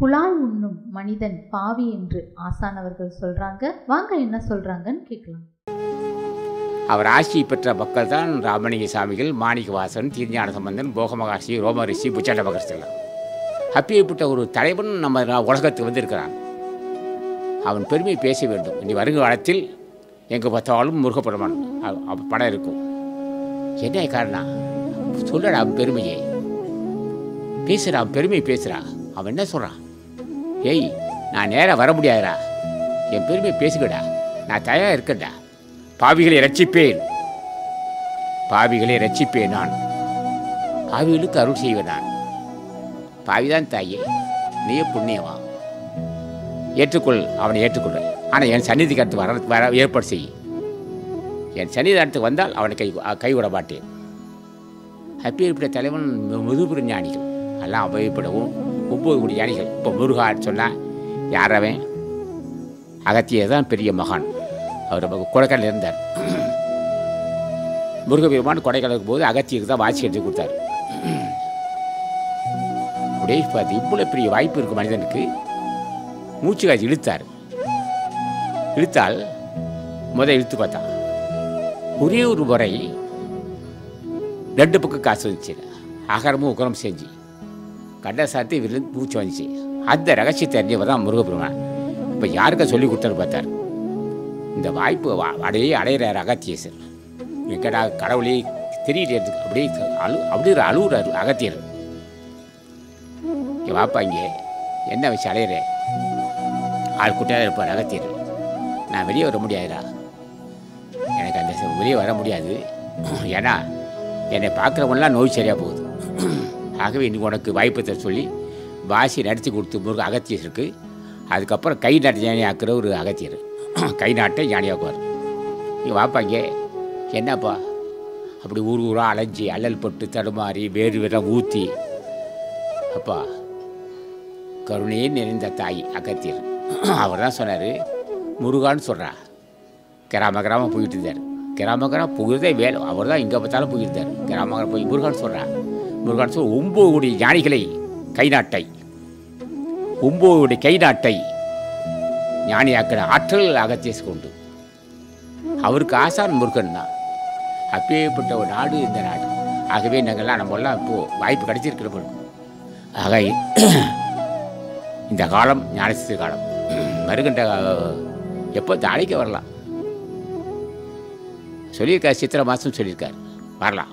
புலால் உண்ணும் மனிதன் பாவி என்று ஆசானவர்கள் சொல்றாங்க. வாங்க என்ன சொல்றாங்கன்னு கேட்கலாம். அவர் ஆட்சி பெற்ற மக்கள் தான் ராமலிங்க சாமிகள் மாணிகவாசன் தீர்ஞான சம்பந்தன் போகமகாசி ரோமரிஷி புச்சண்ட மகர்ஷிலாம் அப்பேற்பட்ட ஒரு தலைவன் நம்ம உலகத்துக்கு வந்திருக்கிறான். அவன் பெருமை பேச வேண்டும். இனி வருங்காலத்தில் எங்கே பார்த்தாலும் முருகப்பெருமான் அவ- அவ படம் இருக்கும். என்ன காரணம்? சொல்லடா அவன் பெருமையை. பேசுகிறான் பெருமை பேசுகிறான் அவன் என்ன சொல்கிறான் ஏய் நான் நேராக வர முடியாதுடா. என் பெருமை பேசுகடா நான் தயாராக இருக்கேன்டா. பாவிகளை ரட்சிப்பேன். பாவிகளை ரட்சிப்பேன் நான். பாவிகளுக்கு அருள் செய்வேன் நான். பாவிதான் தாயே. நீயே புண்ணியவா ஏற்றுக்கொள் அவனை ஏற்றுக்கொள். ஆனால் என் சந்நிதிக்கு அடுத்து வர வர ஏற்பாடு செய். என் சன்னிதானத்துக்கு வந்தால் அவனை கை கைவிட மாட்டேன் அப்பேற்பட்ட தலைவன் முதுபெரும் ஞானிகள். எல்லாம் உபயோகப்படவும். ஒம்பது கோடி யானைகள். இப்போ முருகான்னு சொன்னால் யாரவன் அகத்தியர் தான் பெரிய மகான். அவர் நம்ம கொடைக்கானல் இருந்தார். முருகபெருமான் கொடைக்கானலுக்கு போது அகத்தியருக்கு தான் வாட்சி எடுத்து கொடுத்தார். அப்படியே பார்த்து இவ்வளோ பெரிய வாய்ப்பு இருக்கும் மனிதனுக்கு. மூச்சு காய்ச்சி இழுத்தார். இழுத்தால் முதல் இழுத்து பார்த்தான். ஒரே ஒரு முறை ரெண்டு பக்கம் காசு வந்துச்சு அகரமும் உக்கரம் செஞ்சு. கண்ட விருந்து விழுந்து மூச்சு வந்துச்சு. அந்த ரகசியத்தை அறிஞ்சவர் தான் முருகப்பெருமான். இப்போ யாருக்கா சொல்லி கொடுத்தாரு பார்த்தார்? இந்த வாய்ப்பு வா- அடையே அடையிறார் அகத்தியசர் எங்கடா கடவுளே தெரியல அப்படியே அழு அப்படியே அழுகுறாரு அகத்தியர். இங்கே வாப்பா இங்கே. என்ன வச்சு அலையிற? ஆள் குட்டையாக இருப்பார் அகத்தியர். நான் வெளியே வர முடியாதுடா. எனக்கு அந்த வெளியே வர முடியாது. ஏன்னா என்னை பார்க்குறவங்களாம் நோய் சரியாக போகுது. ஆகவே இன்னைக்கு உனக்கு வாய்ப்பு தர சொல்லி பாசி நடத்தி கொடுத்து முருகன் அகத்தியருக்கு அதுக்கப்புறம் கை நாட்டு ஞானி ஒரு அகத்தியர். கை நாட்டை ஞானியாக்குவார் நீ வாப்பாங்க என்னப்பா? அப்படி ஊர் ஊராக அலைஞ்சி அல்லல் பட்டு தடுமாறி வேறு வேற ஊற்றி அப்பா கருணையே நிறைந்த தாய் அகத்தியர். அவர் தான் சொன்னார் முருகான்னு சொல்கிறா கிராம கிராமம் போயிட்டு இருந்தார். கிராம கிராமம் போகிறதே வேலை. அவர் தான் எங்கே பார்த்தாலும் போயிருந்தார். கிராம கிராமம் போய் முருகான்னு சொல்கிறா முருகான்னு சொல் ஒம்பது கோடி ஞானிகளை கை நாட்டை ஒம்பது கோடி கைநாட்டை ஞானியாக்கிற ஆற்றல் அகத்தியஸ் கொண்டு. அவருக்கு ஆசான் முருகன் தான். அப்பேற்பட்ட ஒரு நாடு இந்த நாடு. ஆகவே நாங்கள்லாம் நம்மளாம் இப்போது வாய்ப்பு கிடைச்சிருக்கிற ஆக இந்த காலம் ஞானசித்த காலம். வருகின்ற எப்போ தாளிக்க வரலாம்? சொல்லியிருக்கார் சித்திரை மாதம் சொல்லியிருக்கார். வரலாம்.